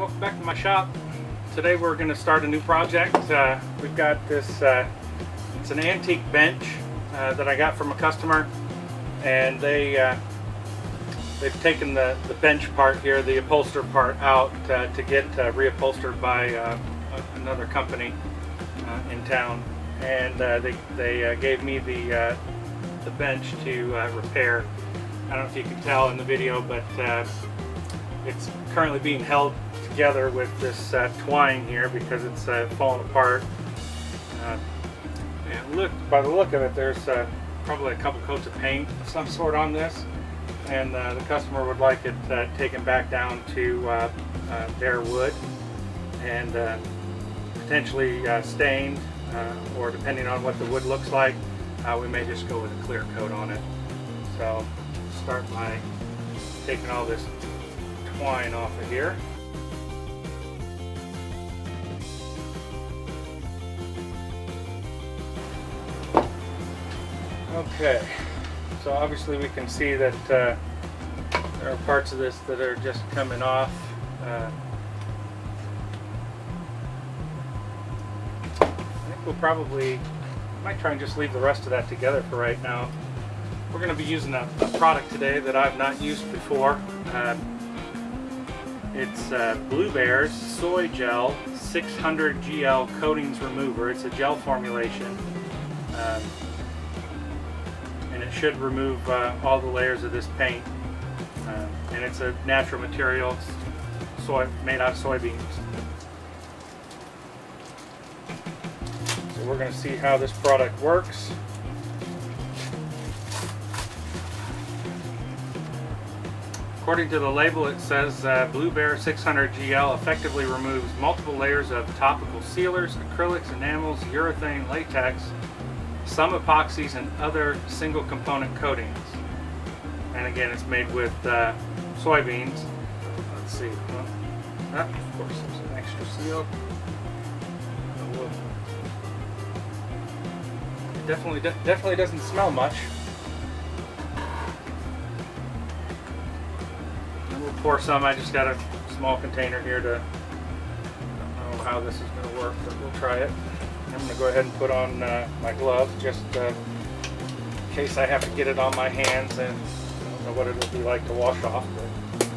welcome back to my shop. Today we're going to start a new project. Uh, we've got this, uh, it's an antique bench uh, that I got from a customer and they, uh, they've taken the, the bench part here, the upholster part out uh, to get uh, reupholstered by another company in town and they, they gave me the, the bench to repair. I don't know if you can tell in the video but it's currently being held together with this uh, twine here because it's uh, falling apart. Uh, and look, by the look of it, there's uh, probably a couple coats of paint of some sort on this. And uh, the customer would like it uh, taken back down to bare wood and potentially stained or depending on what the wood looks like, we may just go with a clear coat on it. So start by taking all this twine off of here. Okay, so obviously we can see that uh, there are parts of this that are just coming off. Uh, I think we'll probably, might try and just leave the rest of that together for right now. We're going to be using a, a product today that I've not used before. Uh, it's uh, Blue Bear's Soy Gel 600 GL Coatings Remover. It's a gel formulation. Um, should remove uh, all the layers of this paint. Uh, and it's a natural material, soy, made out of soybeans. So we're going to see how this product works. According to the label, it says uh, Blue Bear 600 GL effectively removes multiple layers of topical sealers, acrylics, enamels, urethane, latex, some epoxies, and other single component coatings. And again, it's made with uh, soybeans. Let's see. Well, ah, of course, there's an extra seal. It definitely, de definitely doesn't smell much. And we'll pour some. I just got a small container here to, I don't know how this is going to work, but we'll try it. I'm going to go ahead and put on uh, my gloves just uh, in case I have to get it on my hands and I don't know what it'll be like to wash off, but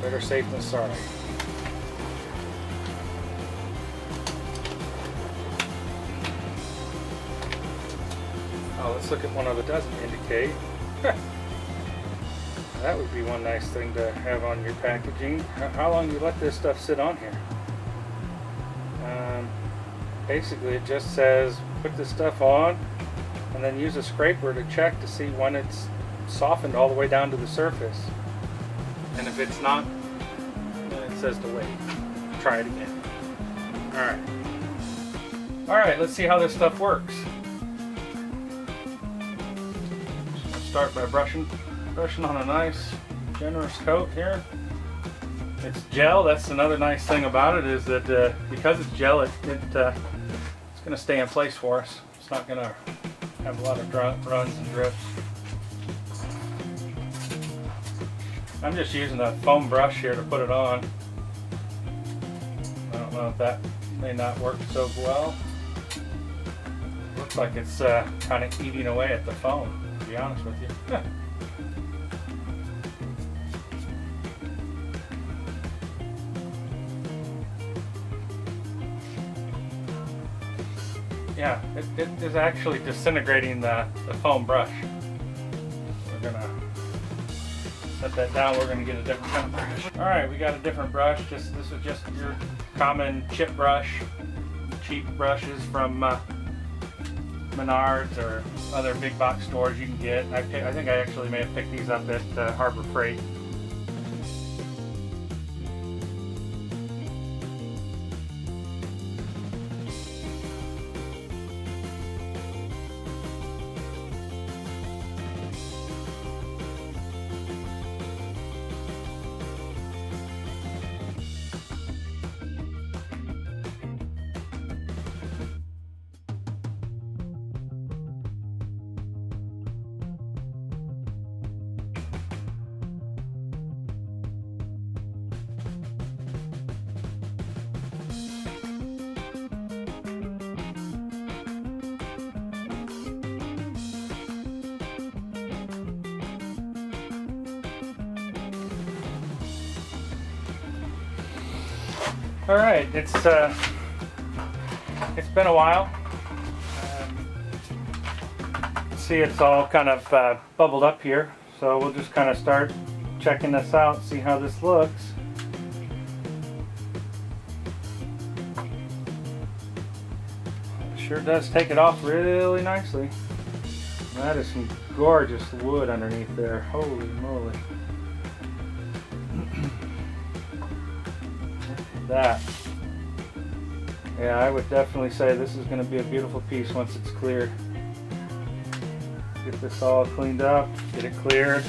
better safe than sorry. Oh, let's look at one of it doesn't indicate. That would be one nice thing to have on your packaging. How long you let this stuff sit on here? Basically it just says put this stuff on and then use a scraper to check to see when it's softened all the way down to the surface. And if it's not, then it says to wait. Try it again. Alright. Alright, let's see how this stuff works. Start by brushing brushing on a nice generous coat here. It's gel, that's another nice thing about it is that uh, because it's gel it, it uh, it's going to stay in place for us. It's not going to have a lot of runs and drips. I'm just using a foam brush here to put it on. I don't know if that may not work so well. Looks like it's uh, kind of eating away at the foam, to be honest with you. yeah, it, it is actually disintegrating the, the foam brush. We're gonna set that down. We're gonna get a different kind of brush. All right, we got a different brush. Just this is just your common chip brush, cheap brushes from uh, Menards or other big box stores you can get. I, I think I actually may have picked these up at uh, Harbor Freight. All right, it's uh, it's been a while. Um, see, it's all kind of uh, bubbled up here, so we'll just kind of start checking this out, see how this looks. Sure does take it off really nicely. That is some gorgeous wood underneath there. Holy moly. that. Yeah, I would definitely say this is going to be a beautiful piece once it's cleared. Get this all cleaned up, get it cleared.